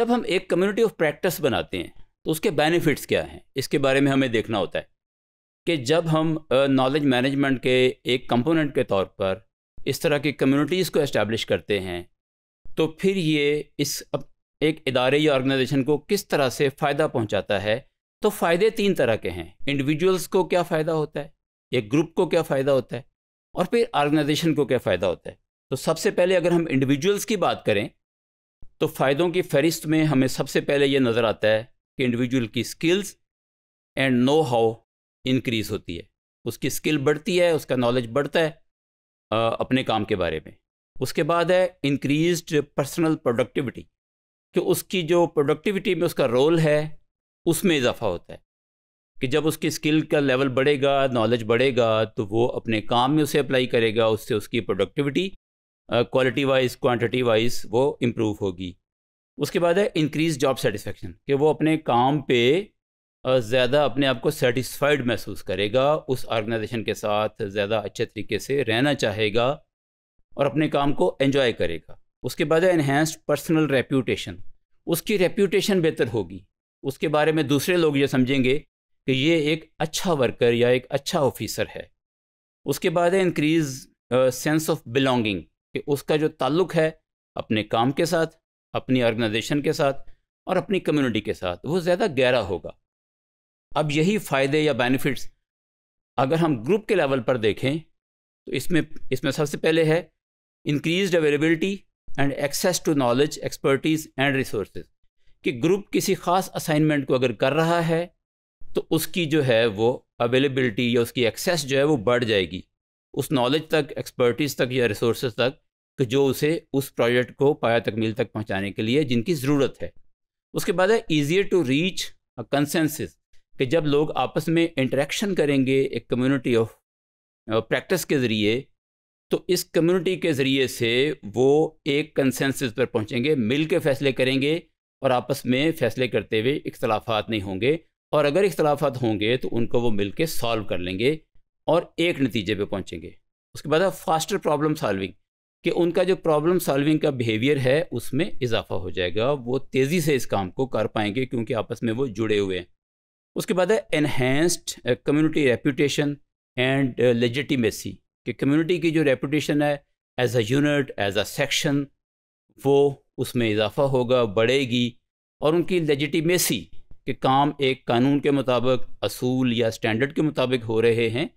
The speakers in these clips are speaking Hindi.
जब हम एक कम्युनिटी ऑफ़ प्रैक्टिस बनाते हैं तो उसके बेनिफिट्स क्या हैं? इसके बारे में हमें देखना होता है कि जब हम नॉलेज मैनेजमेंट के एक कंपोनेंट के तौर पर इस तरह की कम्युनिटीज़ को इस्टेब्लिश करते हैं तो फिर ये इस एक इदारे या ऑर्गेनाइजेशन को किस तरह से फ़ायदा पहुंचाता है? तो फ़ायदे तीन तरह के हैं। इंडिविजुअल्स को क्या फ़ायदा होता है? एक ग्रुप को क्या फ़ायदा होता है? और फिर ऑर्गेनाइजेशन को क्या फ़ायदा होता है? तो सबसे पहले अगर हम इंडिविजुअल्स की बात करें तो फ़ायदों की फहरिस्त में हमें सबसे पहले ये नज़र आता है कि इंडिविजुअल की skills and know how increase होती है। उसकी स्किल बढ़ती है उसका नॉलेज बढ़ता है आ, अपने काम के बारे में। उसके बाद है इंक्रीज पर्सनल प्रोडक्टिविटी कि उसकी जो प्रोडक्टिविटी में उसका रोल है उसमें इजाफा होता है। कि जब उसकी स्किल का लेवल बढ़ेगा नॉलेज बढ़ेगा तो वो अपने काम में उसे अप्लाई करेगा उससे उसकी productivity quality wise quantity wise वो इम्प्रूव होगी। उसके बाद है इंक्रीज जॉब सेटिस्फेक्शन कि वो अपने काम पे ज़्यादा अपने आप को सेटिस्फाइड महसूस करेगा, उस ऑर्गेनाइजेशन के साथ ज़्यादा अच्छे तरीके से रहना चाहेगा और अपने काम को एंजॉय करेगा। उसके बाद है इन्हेंस्ड पर्सनल रेप्यूटेशन उसकी रेप्यूटेशन बेहतर होगी। उसके बारे में दूसरे लोग ये समझेंगे कि ये एक अच्छा वर्कर या एक अच्छा ऑफिसर है। उसके बाद है इंक्रीज सेंस ऑफ़ बिलोंगिंग कि उसका जो ताल्लुक है अपने काम के साथ, अपनी ऑर्गेनाइजेशन के साथ और अपनी कम्युनिटी के साथ, वो ज़्यादा गहरा होगा। अब यही फ़ायदे या बेनिफिट्स अगर हम ग्रुप के लेवल पर देखें तो इसमें इसमें सबसे पहले है increase availability and access to knowledge expertise and resource कि ग्रुप किसी ख़ास असाइनमेंट को अगर कर रहा है तो उसकी जो है वो अवेलेबिलिटी या उसकी एक्सेस जो है वो बढ़ जाएगी। उस नॉलेज तक एक्सपर्टीज़ तक या रिसोर्स तक कि जो उसे उस प्रोजेक्ट को पाया तकमील तक पहुँचाने के लिए जिनकी ज़रूरत है। उसके बाद है easier to reach a consensus कि जब लोग आपस में इंटरेक्शन करेंगे एक कम्युनिटी ऑफ़ प्रैक्टिस के ज़रिए तो इस कम्युनिटी के ज़रिए से वो एक कंसेंसिस पर पहुँचेंगे मिल के फ़ैसले करेंगे और आपस में फ़ैसले करते हुए इख्तलाफात नहीं होंगे। और अगर इख्तलाफात होंगे तो उनको वो मिल के सॉल्व कर लेंगे। और एक नतीजे पे पहुँचेंगे। उसके बाद फास्टर प्रॉब्लम सॉल्विंग कि उनका जो प्रॉब्लम सॉल्विंग का बिहेवियर है, उसमें इजाफा हो जाएगा। वो तेज़ी से इस काम को कर पाएँगे, क्योंकि आपस में वो जुड़े हुए हैं। उसके बाद है enhanced community reputation and legitimacy कि कम्युनिटी की जो रेपूटेशन है as a unit as a section वो उसमें इजाफा होगा, बढ़ेगी। और उनकी लेजिटिमेसी कि काम एक कानून के मुताबिक, असूल या स्टैंडर्ड के मुताबिक हो रहे हैं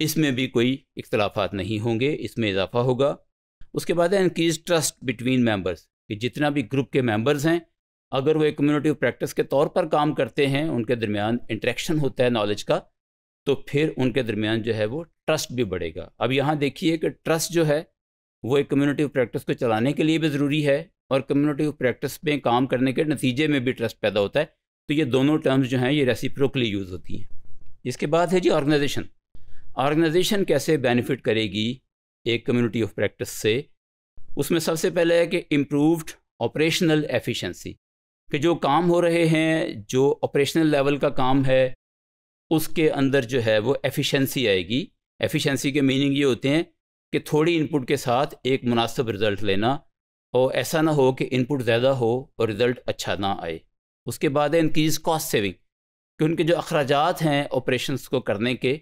इसमें भी कोई इख्तलाफात नहीं होंगे, इसमें इजाफा होगा। उसके बाद है इनक्रीज ट्रस्ट बिटवीन मेंबर्स कि जितना भी ग्रुप के मेंबर्स हैं, अगर वो एक कम्युनिटी प्रैक्टिस के तौर पर काम करते हैं, उनके दरमियान इंट्रैक्शन होता है नॉलेज का तो फिर उनके दरमियान जो है वो ट्रस्ट भी बढ़ेगा। अब यहाँ देखिए कि ट्रस्ट जो है, वो एक कम्युनिटी प्रैक्टिस को चलाने के लिए भी ज़रूरी है, और कम्युनिटी प्रैक्टिस में काम करने के नतीजे में भी ट्रस्ट पैदा होता है। तो ये दोनों टर्म्स जो हैं, ये रेसिप्रोकली यूज़ होती हैं। इसके बाद है जी ऑर्गेनाइजेशन ऑर्गेनाइजेशन कैसे बेनिफिट करेगी एक कम्युनिटी ऑफ़ प्रैक्टिस से? उसमें सबसे पहले है कि इम्प्रूव्ड ऑपरेशनल एफिशिएंसी कि जो काम हो रहे हैं, जो ऑपरेशनल लेवल का काम है, उसके अंदर जो है वो एफिशिएंसी आएगी। एफिशिएंसी के मीनिंग ये होते हैं कि थोड़ी इनपुट के साथ एक मुनासिब रिज़ल्ट लेना और ऐसा ना हो कि इनपुट ज़्यादा हो और रिज़ल्ट अच्छा ना आए। उसके बाद है इनक्रीज़ कॉस्ट सेविंग कि उनके जो अखराज हैं ऑपरेशंस को करने के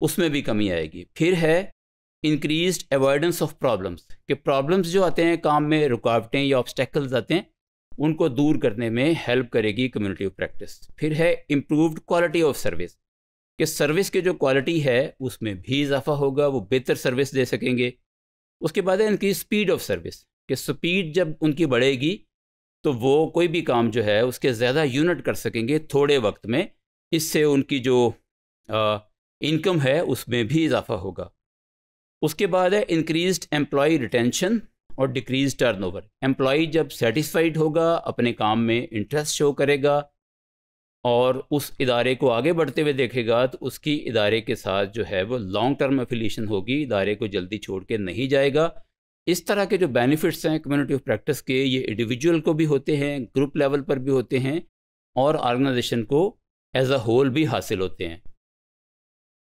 उसमें भी कमी आएगी। फिर है इंक्रीज अवॉइडेंस ऑफ़ प्रॉब्लम्स कि प्रॉब्लम्स जो आते हैं काम में रुकावटें या ऑब्स्टेकल्स आते हैं उनको दूर करने में हेल्प करेगी कम्युनिटी प्रैक्टिस फिर है इम्प्रूव्ड क्वालिटी ऑफ़ सर्विस कि सर्विस की जो क्वालिटी है उसमें भी इजाफा होगा वो बेहतर सर्विस दे सकेंगे। उसके बाद है इनकी स्पीड ऑफ़ सर्विस कि स्पीड जब उनकी बढ़ेगी तो वो कोई भी काम जो है उसके ज़्यादा यूनिट कर सकेंगे थोड़े वक्त में। इससे उनकी जो आ, इनकम है, उसमें भी इजाफा होगा। उसके बाद है इंक्रीज एम्प्लॉय रिटेंशन और डिक्रीज टर्नओवर एम्प्लॉय जब सेटिस्फाइड होगा, अपने काम में इंटरेस्ट शो करेगा और उस इदारे को आगे बढ़ते हुए देखेगा तो उसकी इदारे के साथ जो है, वो लॉन्ग टर्म एफिलिएशन होगी, इदारे को जल्दी छोड़ के नहीं जाएगा। इस तरह के जो बेनिफिट्स हैं कम्युनिटी ऑफ़ प्रैक्टिस के, ये इंडिविजुअल को भी होते हैं ग्रुप लेवल पर भी होते हैं और ऑर्गेनाइजेशन को एज अ होल भी हासिल होते हैं।